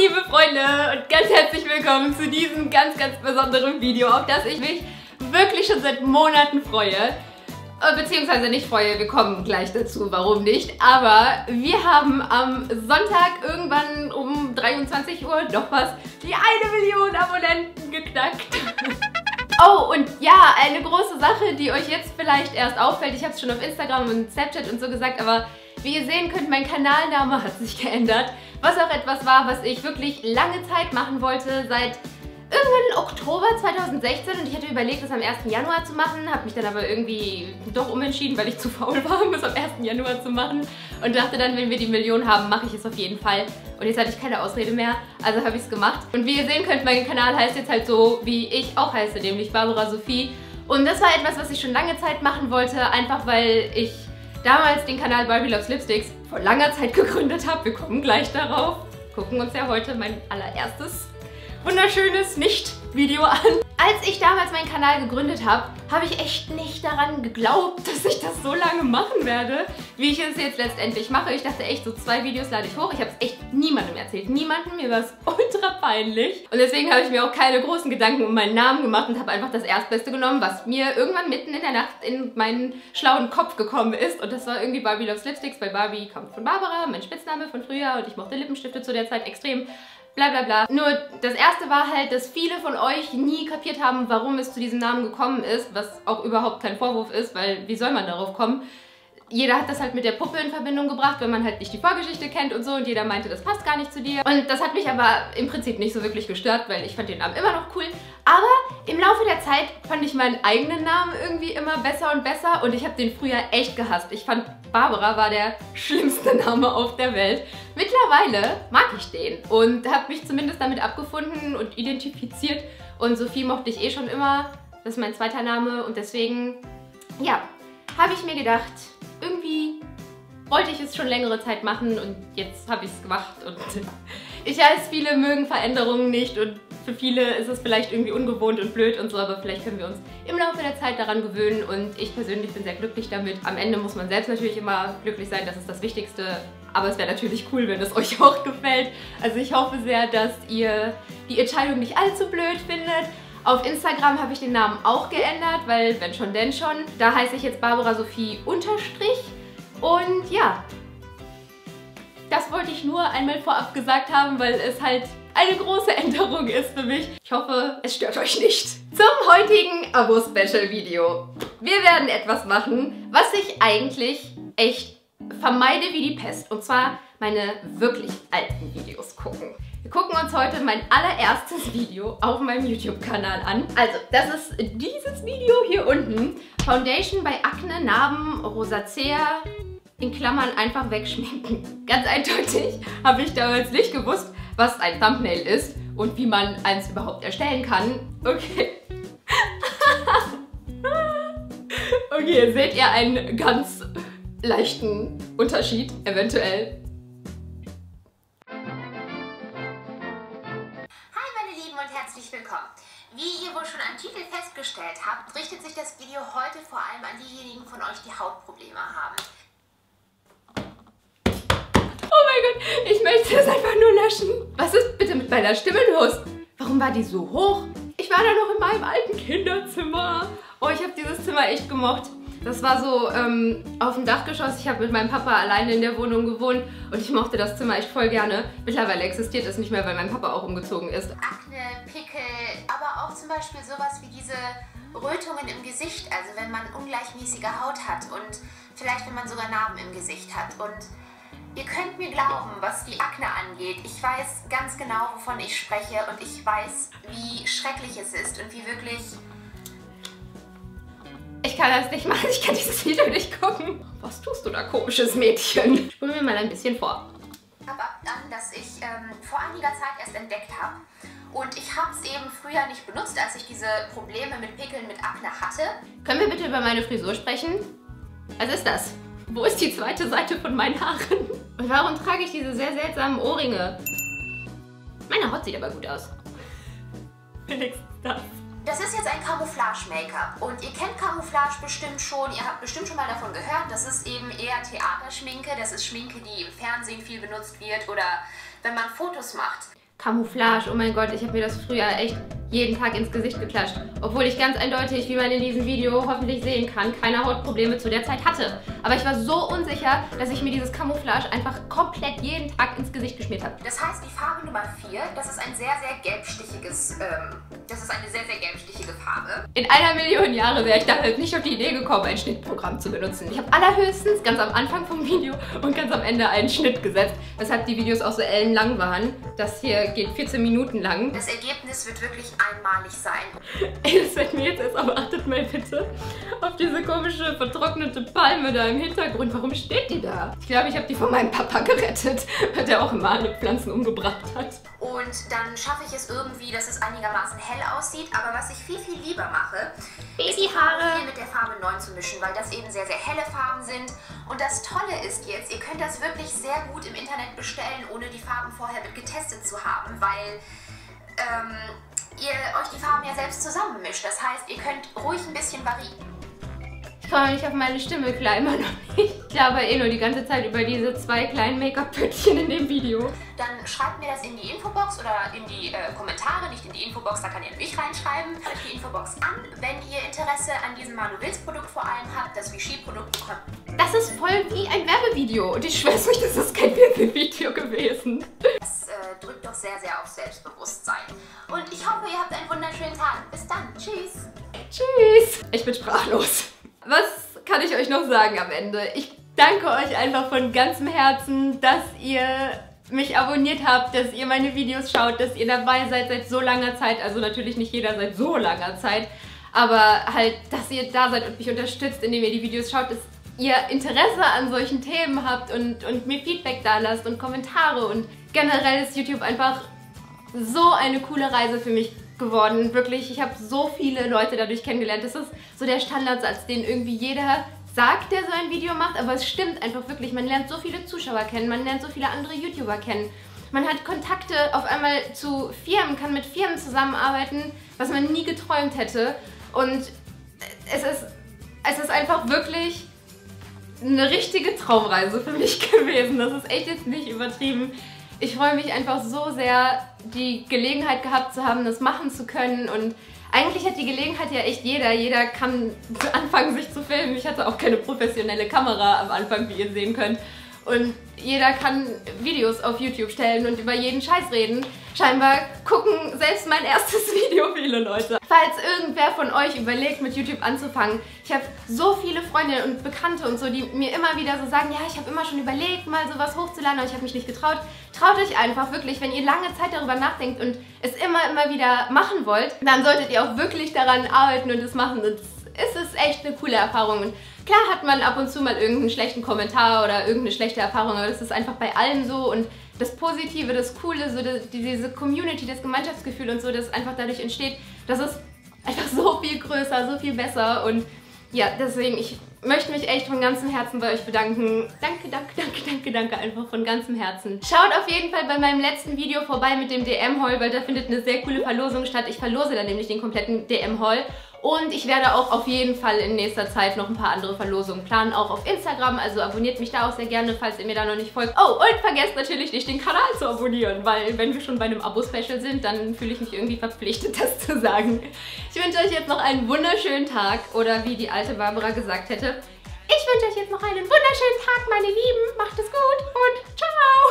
liebe Freunde und ganz herzlich willkommen zu diesem ganz, ganz besonderen Video, auf das ich mich wirklich schon seit Monaten freue. Äh, beziehungsweise nicht freue, wir kommen gleich dazu, warum nicht. Aber wir haben am Sonntag irgendwann um 23 Uhr noch was, die eine Million Abonnenten geknackt. Oh, und ja, eine große Sache, die euch jetzt vielleicht erst auffällt. Ich habe es schon auf Instagram und Snapchat und so gesagt, aber wie ihr sehen könnt, mein Kanalname hat sich geändert. Was auch etwas war, was ich wirklich lange Zeit machen wollte, seit irgendwann Oktober 2016 und ich hatte überlegt, das am 1. Januar zu machen, habe mich dann aber irgendwie doch umentschieden, weil ich zu faul war, um es am 1. Januar zu machen und dachte dann, wenn wir die Million haben, mache ich es auf jeden Fall. Und jetzt hatte ich keine Ausrede mehr, also habe ich es gemacht. Und wie ihr sehen könnt, mein Kanal heißt jetzt halt so, wie ich auch heiße, nämlich Barbara Sophie. Und das war etwas, was ich schon lange Zeit machen wollte, einfach weil ich damals den Kanal Barbie Loves Lipsticks vor langer Zeit gegründet habe. Wir kommen gleich darauf. Gucken uns ja heute mein allererstes wunderschönes Nicht-Video an. Als ich damals meinen Kanal gegründet habe, habe ich echt nicht daran geglaubt, dass ich das so lange machen werde, wie ich es jetzt letztendlich mache. Ich dachte echt, so zwei Videos lade ich hoch. Ich habe es echt niemandem erzählt. Niemandem. Mir war es ultra peinlich. Und deswegen habe ich mir auch keine großen Gedanken um meinen Namen gemacht und habe einfach das Erstbeste genommen, was mir irgendwann mitten in der Nacht in meinen schlauen Kopf gekommen ist. Und das war irgendwie Barbie Loves Lipsticks, weil Barbie kommt von Barbara, mein Spitzname von früher. Und ich mochte Lippenstifte zu der Zeit extrem bla bla bla. Nur das erste war halt, dass viele von euch nie kapiert haben, warum es zu diesem Namen gekommen ist, was auch überhaupt kein Vorwurf ist, weil wie soll man darauf kommen? jeder hat das halt mit der Puppe in Verbindung gebracht, wenn man halt nicht die Vorgeschichte kennt und so und jeder meinte, das passt gar nicht zu dir. Und das hat mich aber im Prinzip nicht so wirklich gestört, weil ich fand den Namen immer noch cool. Aber im Laufe der Zeit fand ich meinen eigenen Namen irgendwie immer besser und besser und ich habe den früher echt gehasst. Ich fand Barbara war der schlimmste Name auf der Welt. Mittlerweile mag ich den und habe mich zumindest damit abgefunden und identifiziert und Sophie mochte ich eh schon immer. Das ist mein zweiter Name und deswegen, ja, habe ich mir gedacht, irgendwie wollte ich es schon längere Zeit machen und jetzt habe ich es gemacht und ich weiß, viele mögen Veränderungen nicht und für viele ist es vielleicht irgendwie ungewohnt und blöd und so, aber vielleicht können wir uns im Laufe der Zeit daran gewöhnen und ich persönlich bin sehr glücklich damit. Am Ende muss man selbst natürlich immer glücklich sein, das ist das Wichtigste, aber es wäre natürlich cool, wenn es euch auch gefällt. Also ich hoffe sehr, dass ihr die Entscheidung nicht allzu blöd findet. Auf Instagram habe ich den Namen auch geändert, weil wenn schon, denn schon. Da heiße ich jetzt Barbara Sophie Unterstrich. Und ja, das wollte ich nur einmal vorab gesagt haben, weil es halt eine große Änderung ist für mich. Ich hoffe, es stört euch nicht. Zum heutigen Abo-Special-Video. Wir werden etwas machen, was ich eigentlich echt vermeide wie die Pest. Und zwar meine wirklich alten Videos gucken. Wir gucken uns heute mein allererstes Video auf meinem YouTube-Kanal an. Also, das ist dieses Video hier unten. Foundation bei Akne, Narben, Rosacea, in Klammern einfach wegschminken. Ganz eindeutig habe ich damals nicht gewusst, was ein Thumbnail ist und wie man eins überhaupt erstellen kann. Okay. okay, seht ihr einen ganz leichten Unterschied eventuell Wie ihr wohl schon am Titel festgestellt habt, richtet sich das Video heute vor allem an diejenigen von euch, die Hautprobleme haben. Oh mein Gott, ich möchte das einfach nur löschen. Was ist bitte mit meiner Stimme los? Warum war die so hoch? Ich war da noch in meinem alten Kinderzimmer. Oh, ich habe dieses Zimmer echt gemocht. Das war so ähm, auf dem Dachgeschoss. Ich habe mit meinem Papa alleine in der Wohnung gewohnt und ich mochte das Zimmer echt voll gerne. Mittlerweile existiert es nicht mehr, weil mein Papa auch umgezogen ist. Akne, Pickel, aber auch zum Beispiel sowas wie diese Rötungen im Gesicht. Also wenn man ungleichmäßige Haut hat und vielleicht wenn man sogar Narben im Gesicht hat. Und ihr könnt mir glauben, was die Akne angeht. Ich weiß ganz genau, wovon ich spreche und ich weiß, wie schrecklich es ist und wie wirklich ich kann das nicht machen, ich kann dieses Video nicht gucken. Was tust du da, komisches Mädchen? Spul mir mal ein bisschen vor. Ich habe ab dann, dass ich ähm, vor einiger Zeit erst entdeckt habe. Und ich habe es eben früher nicht benutzt, als ich diese Probleme mit Pickeln, mit Akne hatte. Können wir bitte über meine Frisur sprechen? Was ist das? Wo ist die zweite Seite von meinen Haaren? Und warum trage ich diese sehr seltsamen Ohrringe? Meine Haut sieht aber gut aus. Wenigstens das. Das ist jetzt ein Camouflage-Make-up und ihr kennt Camouflage bestimmt schon, ihr habt bestimmt schon mal davon gehört, das ist eben eher Theaterschminke, das ist Schminke, die im Fernsehen viel benutzt wird oder wenn man Fotos macht. Camouflage, oh mein Gott, ich habe mir das früher echt jeden Tag ins Gesicht geklatscht. Obwohl ich ganz eindeutig, wie man in diesem Video hoffentlich sehen kann, keine Hautprobleme zu der Zeit hatte. Aber ich war so unsicher, dass ich mir dieses Camouflage einfach komplett jeden Tag ins Gesicht geschmiert habe. Das heißt, die Farbe Nummer 4, das ist ein sehr, sehr gelbstichiges, ähm, das ist eine sehr, sehr gelbstichige Farbe. In einer Million Jahre wäre ich damals nicht auf die Idee gekommen, ein Schnittprogramm zu benutzen. Ich habe allerhöchstens ganz am Anfang vom Video und ganz am Ende einen Schnitt gesetzt, weshalb die Videos auch so ellenlang waren. Das hier geht 14 Minuten lang. Das Ergebnis wird wirklich einmalig sein. Ey, das fällt mir jetzt erst aber achtet mal bitte auf diese komische vertrocknete Palme da im Hintergrund. Warum steht die da? Ich glaube, ich habe die von meinem Papa gerettet, weil der auch immer alle Pflanzen umgebracht hat. Und dann schaffe ich es irgendwie, dass es einigermaßen hell aussieht. Aber was ich viel, viel lieber mache, ist die Farbe hier mit der Farbe 9 zu mischen, weil das eben sehr, sehr helle Farben sind. Und das Tolle ist jetzt, ihr könnt das wirklich sehr gut im Internet bestellen, ohne die Farben vorher mit getestet zu haben, weil ähm, ihr euch die Farben ja selbst zusammenmischt. Das heißt, ihr könnt ruhig ein bisschen variieren. Ich komme nicht auf meine Stimme, klar, immer noch nicht. Ich laber eh nur die ganze Zeit über diese zwei kleinen Make-up-Pöttchen in dem Video. Dann schreibt mir das in die Infobox oder in die äh, Kommentare, nicht in die Infobox, da kann ihr mich reinschreiben. Schreibt die Infobox an, wenn ihr Interesse an diesem Manuwils-Produkt vor allem habt, das Vichy-Produkt bekommt. Das ist voll wie ein Werbevideo und ich schwör's euch, das ist kein Werbevideo gewesen. Das äh, drückt doch sehr, sehr auf Selbstbewusstsein. Und ich hoffe, ihr habt einen wunderschönen Tag. Bis dann. Tschüss. Tschüss. Ich bin sprachlos. Kann ich euch noch sagen am Ende? Ich danke euch einfach von ganzem Herzen, dass ihr mich abonniert habt, dass ihr meine Videos schaut, dass ihr dabei seid seit so langer Zeit. Also natürlich nicht jeder seit so langer Zeit, aber halt, dass ihr da seid und mich unterstützt, indem ihr die Videos schaut, dass ihr Interesse an solchen Themen habt und, und mir Feedback da lasst und Kommentare und generell ist YouTube einfach so eine coole Reise für mich geworden. Wirklich, ich habe so viele Leute dadurch kennengelernt. Das ist so der Standardsatz, den irgendwie jeder sagt, der so ein Video macht, aber es stimmt einfach wirklich. Man lernt so viele Zuschauer kennen, man lernt so viele andere YouTuber kennen. Man hat Kontakte auf einmal zu Firmen, kann mit Firmen zusammenarbeiten, was man nie geträumt hätte. Und es ist, es ist einfach wirklich eine richtige Traumreise für mich gewesen. Das ist echt jetzt nicht übertrieben. Ich freue mich einfach so sehr, die Gelegenheit gehabt zu haben, das machen zu können und eigentlich hat die Gelegenheit ja echt jeder. Jeder kann anfangen, sich zu filmen. Ich hatte auch keine professionelle Kamera am Anfang, wie ihr sehen könnt. Und jeder kann Videos auf YouTube stellen und über jeden Scheiß reden. Scheinbar gucken selbst mein erstes Video viele Leute. Falls irgendwer von euch überlegt, mit YouTube anzufangen, ich habe so viele Freunde und Bekannte und so, die mir immer wieder so sagen, ja, ich habe immer schon überlegt, mal sowas hochzuladen, aber ich habe mich nicht getraut. Traut euch einfach wirklich, wenn ihr lange Zeit darüber nachdenkt und es immer, immer wieder machen wollt, dann solltet ihr auch wirklich daran arbeiten und es machen. Und es ist echt eine coole Erfahrung. Und klar hat man ab und zu mal irgendeinen schlechten Kommentar oder irgendeine schlechte Erfahrung, aber das ist einfach bei allen so und das Positive, das Coole, so die, diese Community, das Gemeinschaftsgefühl und so, das einfach dadurch entsteht, das ist einfach so viel größer, so viel besser und ja, deswegen, ich möchte mich echt von ganzem Herzen bei euch bedanken. Danke, danke, danke, danke, danke, einfach von ganzem Herzen. Schaut auf jeden Fall bei meinem letzten Video vorbei mit dem DM-Haul, weil da findet eine sehr coole Verlosung statt. Ich verlose dann nämlich den kompletten DM-Haul. Und ich werde auch auf jeden Fall in nächster Zeit noch ein paar andere Verlosungen planen, auch auf Instagram. Also abonniert mich da auch sehr gerne, falls ihr mir da noch nicht folgt. Oh, und vergesst natürlich nicht, den Kanal zu abonnieren, weil wenn wir schon bei einem Abo-Special sind, dann fühle ich mich irgendwie verpflichtet, das zu sagen. Ich wünsche euch jetzt noch einen wunderschönen Tag oder wie die alte Barbara gesagt hätte, ich wünsche euch jetzt noch einen wunderschönen Tag, meine Lieben. Macht es gut und ciao!